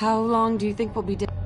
How long do you think we'll be dead?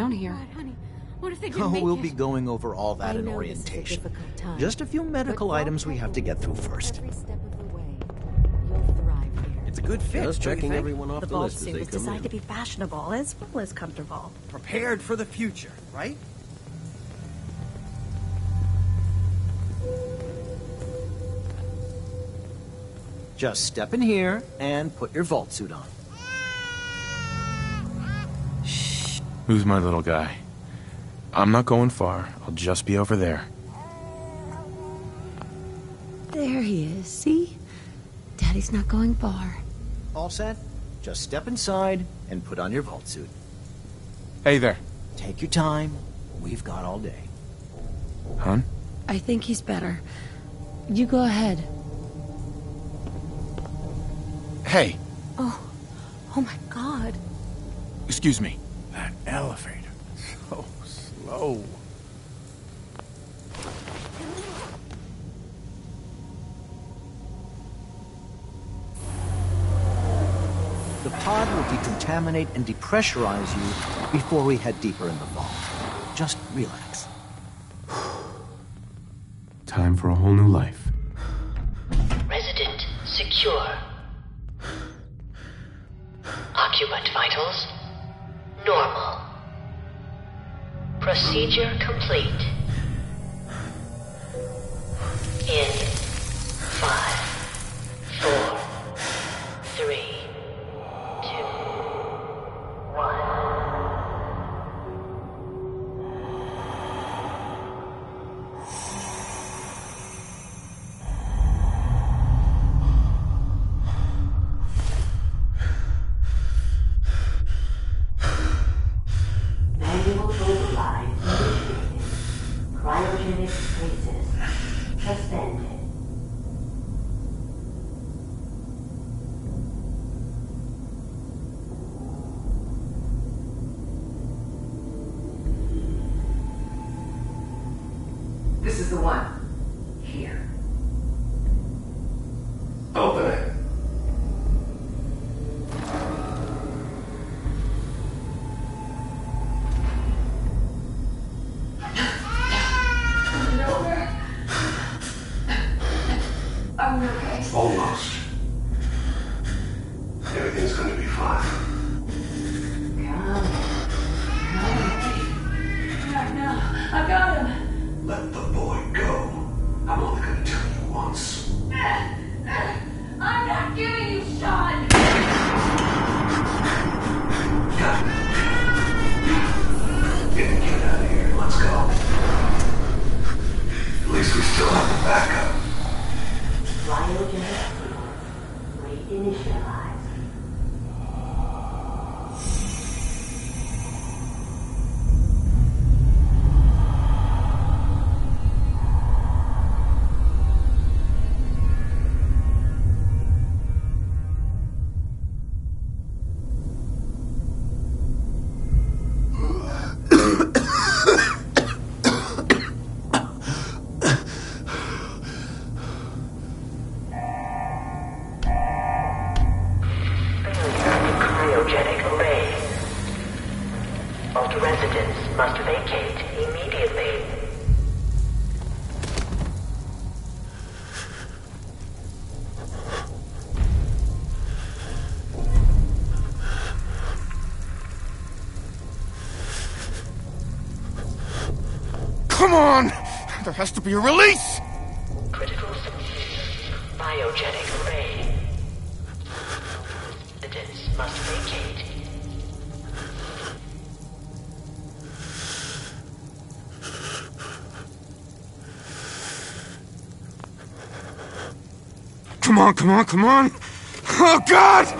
Down here. God, honey, what if they didn't Oh, make we'll it? be going over all that I in know this is a orientation. Just a few medical items we have to get through first. Every step of the way, you'll thrive here. It's a good fit. Just don't checking everyone off The the, vault list as suit was designed in. to be fashionable as well as comfortable. Prepared for the future, right? Just step in here and put your vault suit on. Who's my little guy? I'm not going far. I'll just be over there. There he is. See? Daddy's not going far. All set? Just step inside and put on your vault suit. Hey there. Take your time. We've got all day. Hun? I think he's better. You go ahead. Hey, Oh, oh my god. excuse me. That elevator. So slow. The pod will decontaminate and depressurize you before we head deeper in the vault. Just relax. Time for a whole new life. This is the one. Here. There has to be a release! Critical synthesis. cryogenic array. Must vacate. Come on, come on, come on! Oh, God!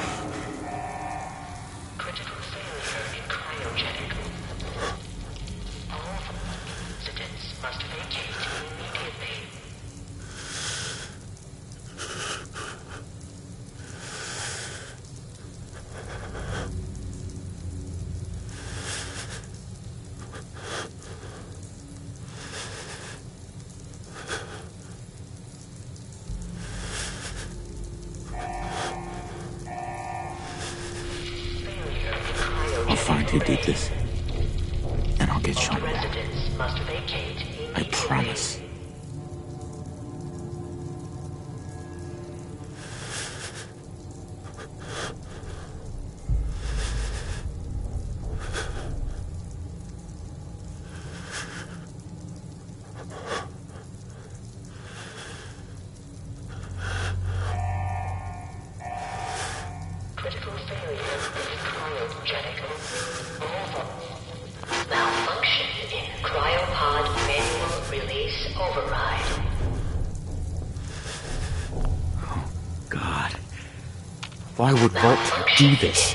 Why would Vault do this?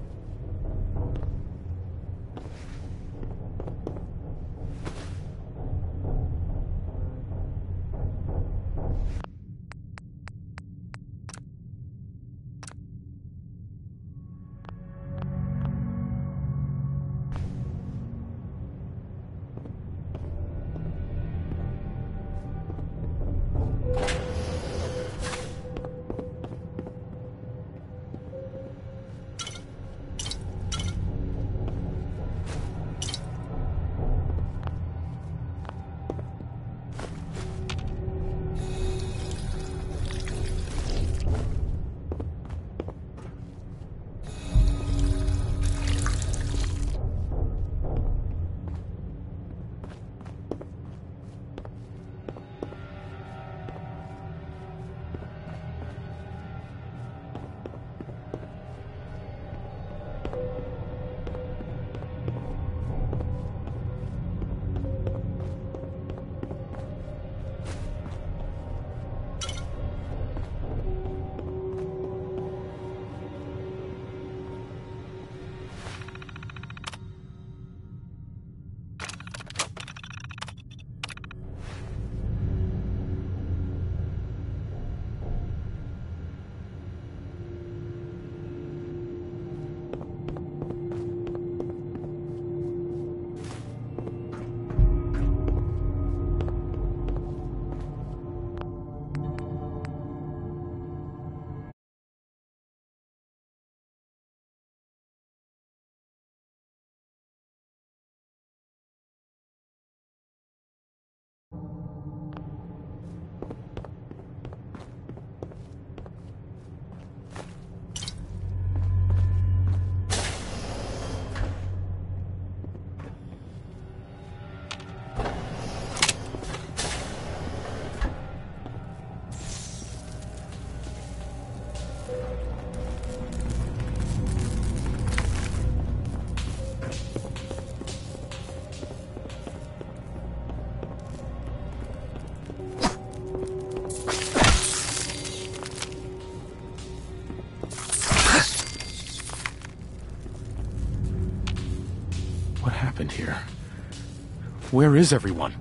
Where is everyone?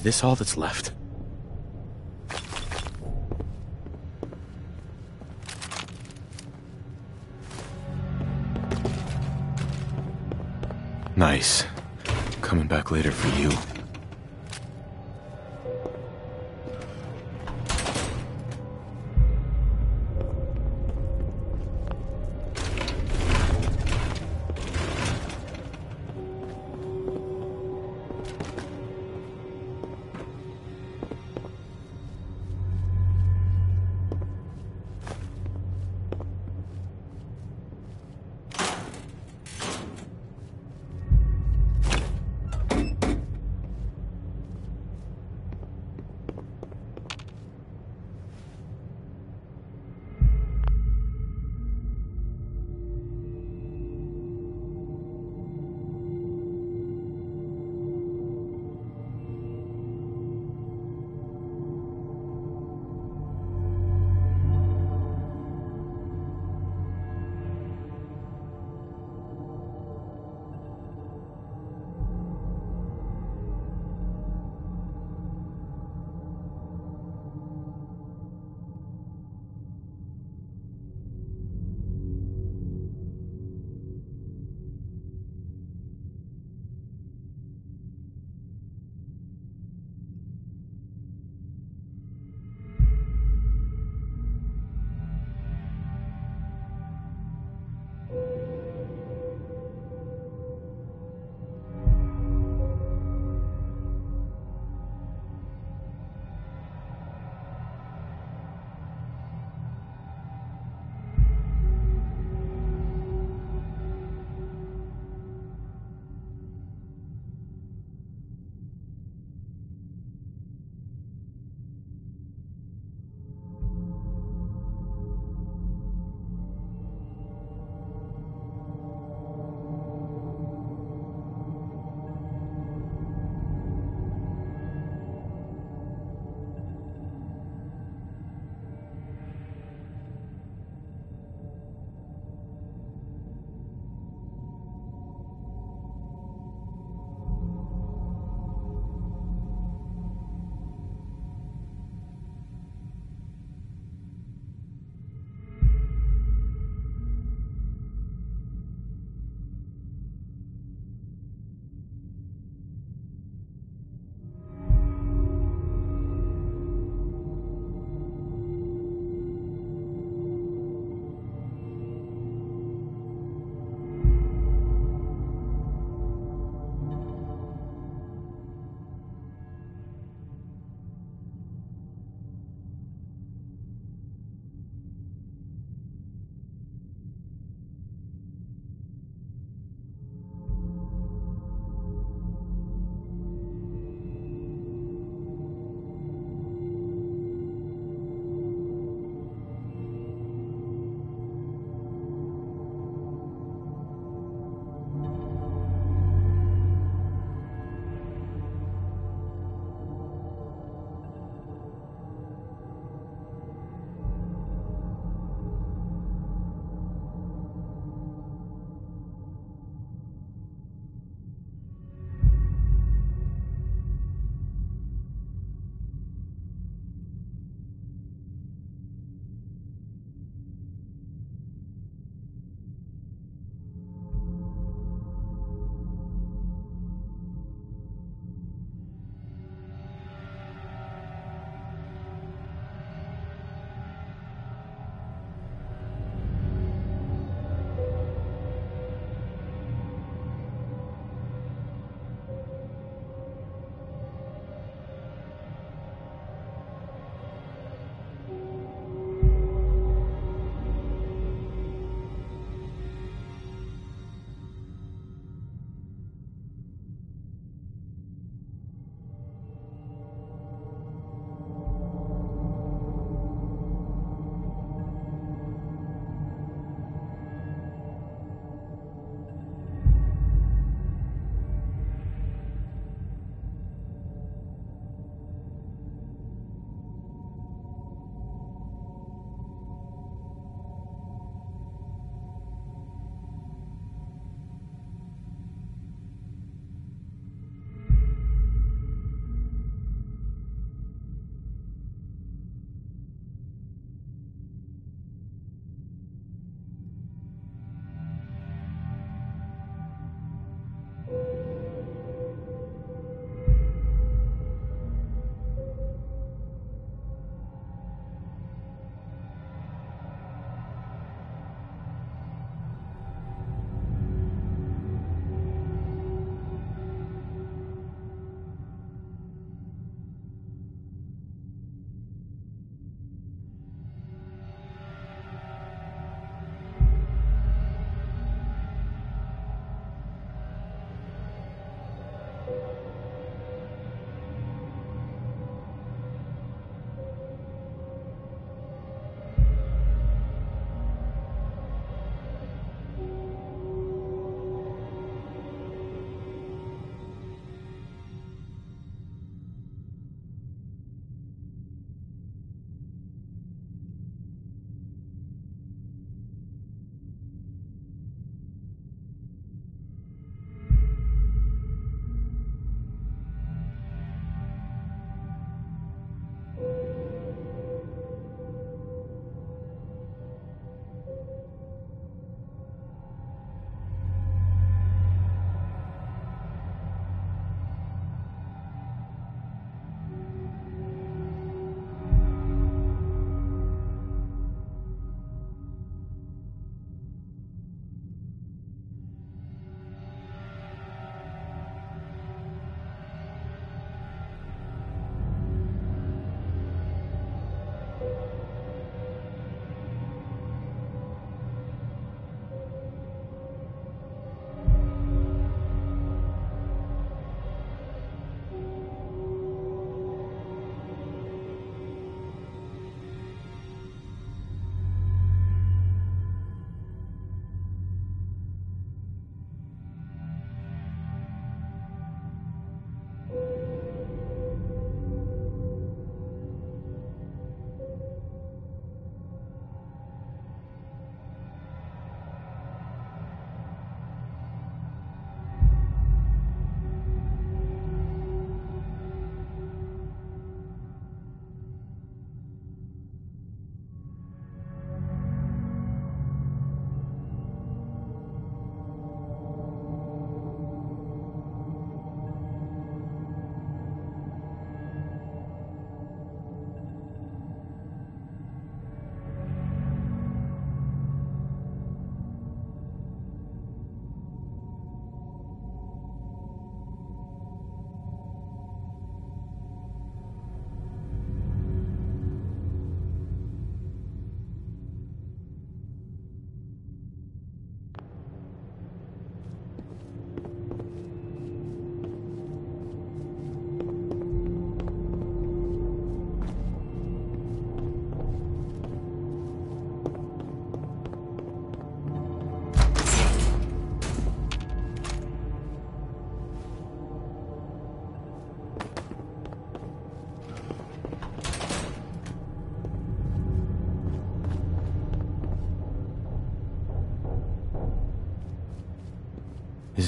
Is this all that's left? Nice. Coming back later for you.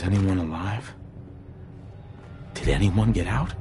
Is anyone alive? Did anyone get out?